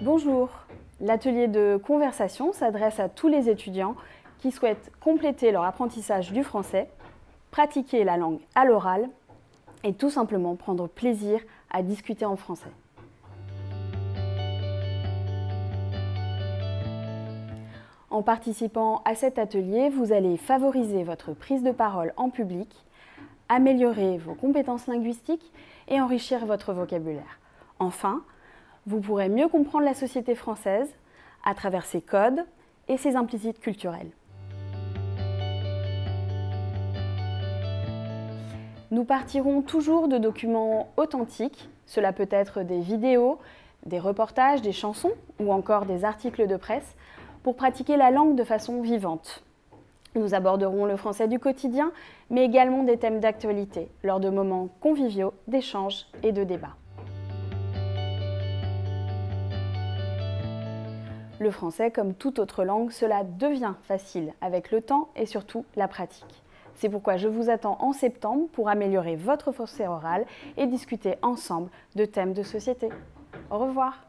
Bonjour, l'atelier de conversation s'adresse à tous les étudiants qui souhaitent compléter leur apprentissage du français, pratiquer la langue à l'oral et tout simplement prendre plaisir à discuter en français. En participant à cet atelier, vous allez favoriser votre prise de parole en public, améliorer vos compétences linguistiques et enrichir votre vocabulaire. Enfin, vous pourrez mieux comprendre la société française à travers ses codes et ses implicites culturels. Nous partirons toujours de documents authentiques, cela peut être des vidéos, des reportages, des chansons ou encore des articles de presse, pour pratiquer la langue de façon vivante. Nous aborderons le français du quotidien, mais également des thèmes d'actualité, lors de moments conviviaux, d'échanges et de débats. Le français, comme toute autre langue, cela devient facile avec le temps et surtout la pratique. C'est pourquoi je vous attends en septembre pour améliorer votre français oral et discuter ensemble de thèmes de société. Au revoir